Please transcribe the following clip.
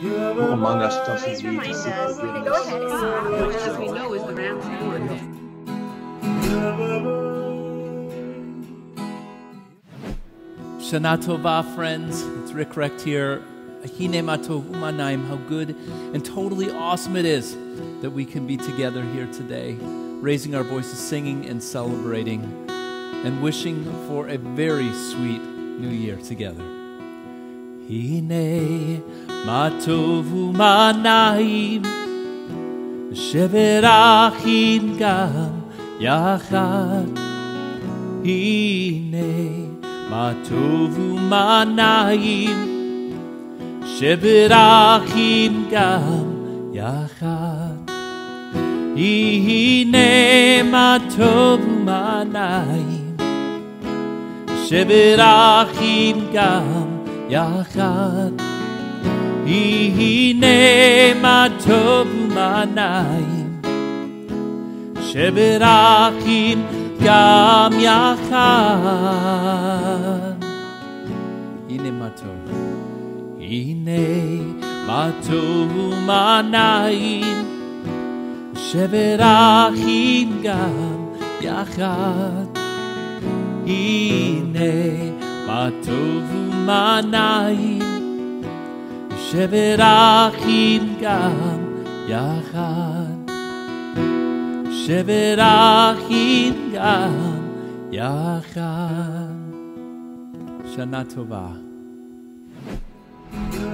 Who among us doesn't Please need to remind us. Go ahead. Which, as we know, is the round reward. Shana Tova, friends. It's Rick Recht here. Ahine Matov Umanaim. How good and totally awesome it is that we can be together here today, raising our voices, singing and celebrating, and wishing for a very sweet new year together. Hine Matov Umanaim. שברחים גם יחד. הנה מה טוב ומה נעים, שברחים גם יחד. הנה מה טוב ומה נעים, שברחים גם יחד. הנה מה טוב ומה נעים, שברחים גם יחד. הנה מה טוב, הנה מה טוב ומה נעים, שברחים גם יחד. הנה מה טוב Shamanayim Sheberachim Gam Yachad Sheberachim Gam Yachad Shana Tova Shana Tova